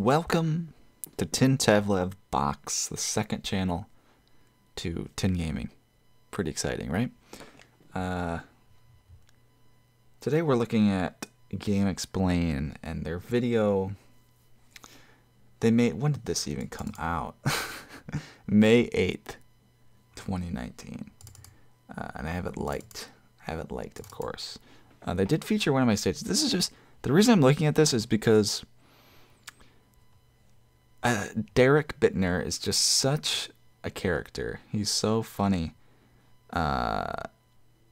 Welcome to Tin Tevlev Box, the second channel to Tin Gaming. Pretty exciting, right? Uh, today we're looking at GameXplain and their video. They made, when did this even come out? May 8th, 2019. Uh, and I have it liked. I have it liked, of course. Uh, they did feature one of my stages. This is just, the reason I'm looking at this is because uh, Derrick Bitner is just such a character. He's so funny. Uh,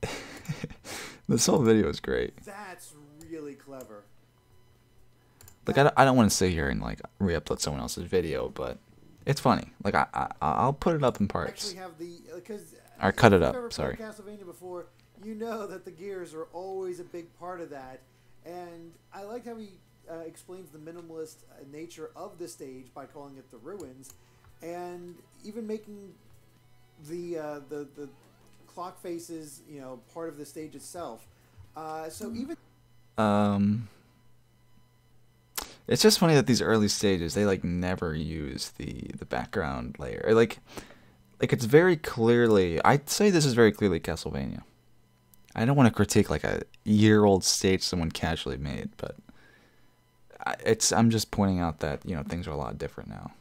this whole video is great. That's really clever. Like I don't, I don't want to sit here and like re-upload someone else's video, but it's funny. Like I, I I'll put it up in parts. The because Or cut it up, sorry. Castlevania before, you know that the gears are always a big part of that, and I like how he uh, explains the minimalist uh, nature of the stage by calling it the ruins, and even making the uh, the the clock faces, you know, part of the stage itself. Uh, so even Um, it's just funny that these early stages they like never use the the background layer. Like, like it's very clearly. I'd say this is very clearly Castlevania. I don't want to critique like a year old stage someone casually made, but it's. I'm just pointing out that you know things are a lot different now.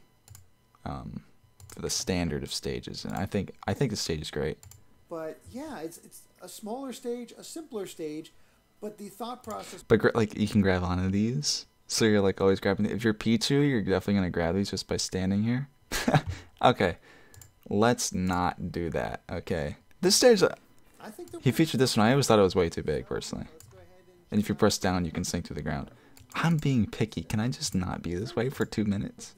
Um, for the standard of stages, and I think I think the stage is great. But yeah, it's it's a smaller stage, a simpler stage, but the thought process. But like you can grab onto these, so you're like always grabbing. If you're P two, you're definitely gonna grab these just by standing here. okay, let's not do that. Okay, this stage uh, I think the he featured this one. I always thought it was way too big personally. Let's go ahead and And if you press down, you can sink to the ground. I'm being picky. Can I just not be this way for two minutes?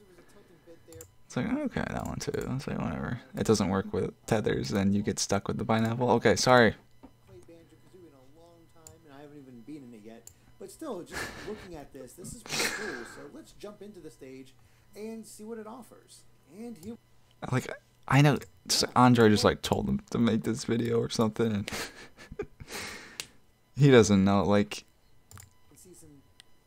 It's like okay, that one too. It's like whatever. It doesn't work with tethers, then you get stuck with the pineapple. Okay, sorry. and. But still, just looking at this, this is pretty cool. So let's jump into the stage and see what it offers. And here, like I know Andre just like told him to make this video or something and he doesn't know like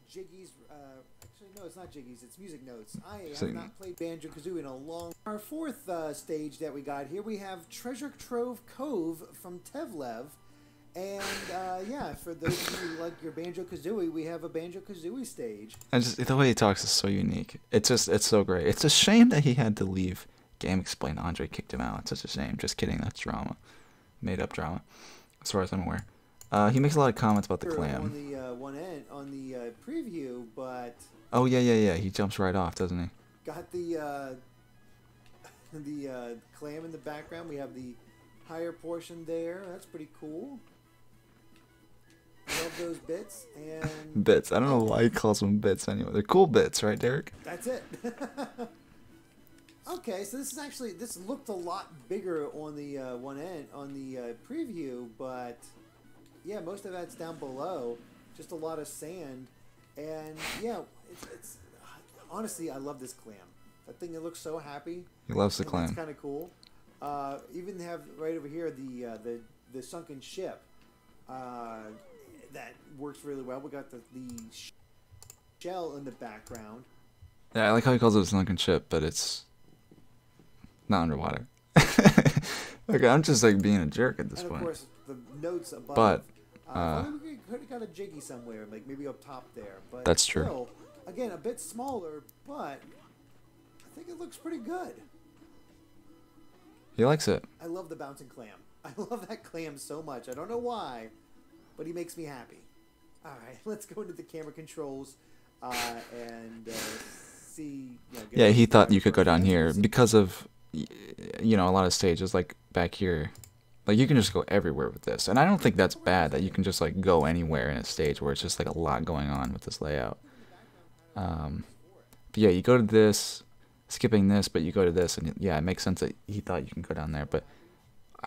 we see some jiggies. Uh, actually, no, it's not jiggies. It's music notes. I have not played Banjo Kazooie in a long. Our fourth uh, stage that we got here, we have Treasure Trove Cove from Tevlev. And uh, yeah, for those of you who like your Banjo Kazooie, we have a Banjo Kazooie stage. And just the way he talks is so unique. It's just it's so great. It's a shame that he had to leave GameXplain. Andre kicked him out. It's such a shame. Just kidding. That's drama, made up drama, as far as I'm aware. Uh, he makes a lot of comments about the clam. on the uh, one end on the uh, preview, but Oh yeah yeah yeah. He jumps right off, doesn't he? got the uh, the uh, clam in the background. We have the higher portion there. That's pretty cool. Love those bits, and Bits. I don't know why he calls them bits anyway. They're cool bits, right, Derrick? that's it. okay, so this is actually this looked a lot bigger on the uh, one end on the uh, preview, but yeah, most of that's down below. Just a lot of sand, and yeah, it's, it's honestly I love this clam. That thing that looks so happy. He loves the clam. That's kind of cool. Uh, even have right over here the uh, the the sunken ship. Uh, that works really well. We got the the sh- shell in the background. Yeah, I like how he calls it a sunken ship, but it's not underwater. okay, I'm just like being a jerk at this and of point. course the notes above. But, uh, we could have got a jiggy somewhere, like maybe up top there. But That's true. still, Again, a bit smaller, but I think it looks pretty good. He likes it. I love the bouncing clam. I love that clam so much. I don't know why, but he makes me happy. All right, let's go into the camera controls uh, and uh, see. You know, Yeah, he thought you could go down here because of, you know, a lot of stages like back here. Like you can just go everywhere with this, and I don't think that's bad that you can just like go anywhere in a stage where it's just like a lot going on with this layout. Um, but yeah, you go to this, skipping this, but you go to this, and yeah, it makes sense that he thought you can go down there. But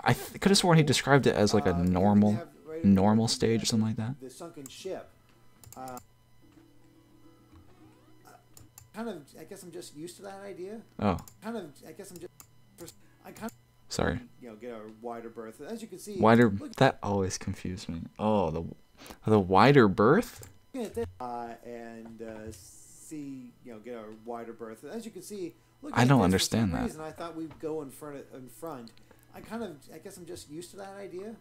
I th- could have sworn he described it as like a Uh, normal, have right over normal stage or something like that. The sunken ship. Uh, kind of, I guess I'm just used to that idea. Oh, Kind of, I guess I'm just. I kind of, sorry. you know, get a wider berth. As you can see, Wider. That always confused me. Oh, the the wider berth. uh, and uh, see, you know, get a wider berth. As you can see, look. I don't understand that. Reason I thought we'd go in front of, in front. I kind of, I guess I'm just used to that idea.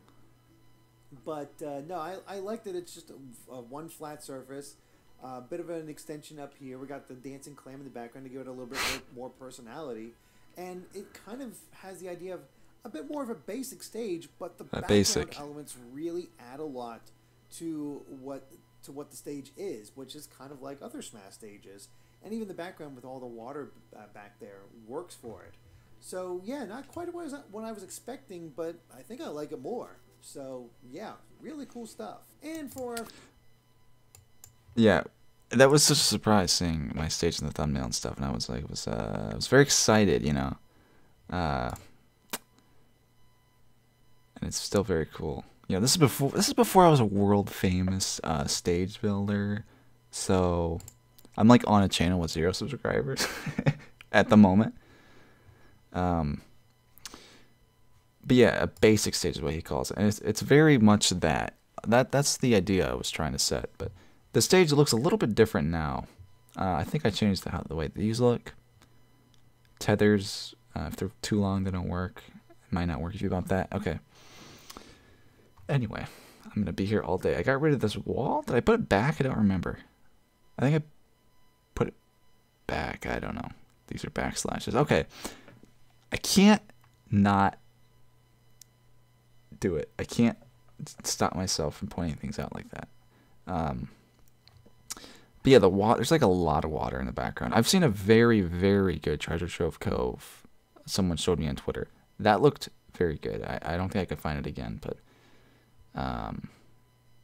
But uh, no, I, I like that it's just a, a one flat surface. A uh, bit of an extension up here. We got the dancing clam in the background to give it a little bit more, more personality, and it kind of has the idea of a bit more of a basic stage, but the A background basic. elements really add a lot to what to what the stage is, which is kind of like other Smash stages, and even the background with all the water uh, back there works for it. So yeah, not quite what I, was, what I was expecting, but I think I like it more. So yeah, really cool stuff. And for Yeah, that was such a surprise seeing my stage in the thumbnail and stuff, and I was like, was uh, I was very excited, you know, uh, and it's still very cool. You know, this is before this is before I was a world famous uh, stage builder, so I'm like on a channel with zero subscribers at the moment. Um, but yeah, a basic stage is what he calls it, and it's it's very much that. That that's the idea I was trying to set, but the stage looks a little bit different now. Uh, I think I changed the, the way these look. Tethers, uh, if they're too long, they don't work. It might not work if you bump that. Okay. Anyway, I'm going to be here all day. I got rid of this wall. Did I put it back? I don't remember. I think I put it back. I don't know. These are backslashes. Okay. I can't not do it. I can't stop myself from pointing things out like that. Um, but yeah, the water. There's like a lot of water in the background. I've seen a very, very good Treasure Trove Cove. Someone showed me on Twitter. That looked very good. I, I don't think I could find it again, but um,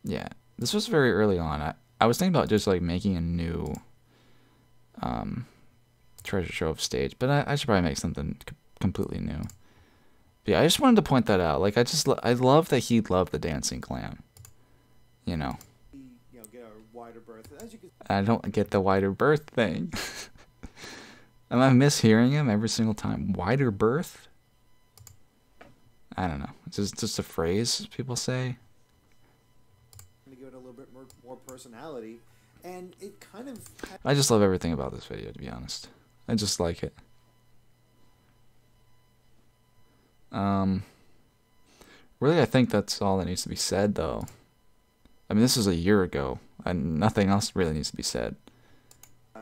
yeah, this was very early on. I, I was thinking about just like making a new um, Treasure Trove stage, but I, I should probably make something completely new. But yeah, I just wanted to point that out. Like, I just I love that he loved the dancing clam. You know. you know get a wider berth. As you can I don't get the wider berth thing. Am I mishearing him every single time? Wider berth? I don't know. It's just just a phrase people say. to give it a little bit more, more personality, and it kind of I just love everything about this video, to be honest. I just like it. Um, really, I think that's all that needs to be said, though. I mean, this is a year ago, and nothing else really needs to be said. uh,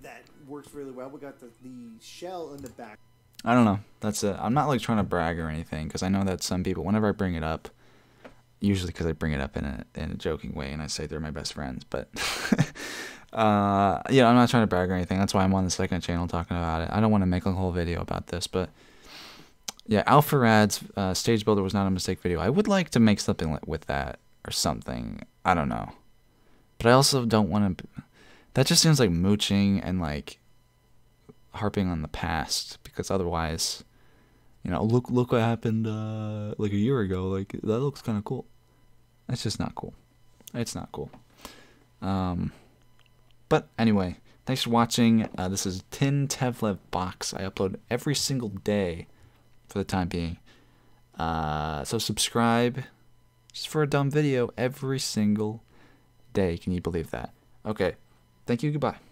that works really well. We got the, the shell in the back. I don't know. That's it. I'm not like trying to brag or anything because I know that some people, whenever I bring it up, usually because I bring it up in a in a joking way and I say they're my best friends, but uh, yeah, I'm not trying to brag or anything. That's why I'm on the second channel talking about it. I don't want to make a whole video about this, but yeah, AlphaRad's uh, stage builder was not a mistake video. I would like to make something with that or something. I don't know, but I also don't want to. That just seems like mooching and like harping on the past because otherwise, you know, look look what happened uh, like a year ago. Like that looks kind of cool. That's just not cool. It's not cool. Um, but anyway, thanks for watching. Uh, this is Tin Tevlev Box. I upload every single day for the time being. Uh, so subscribe just for a dumb video every single day. Can you believe that? Okay. Thank you. Goodbye.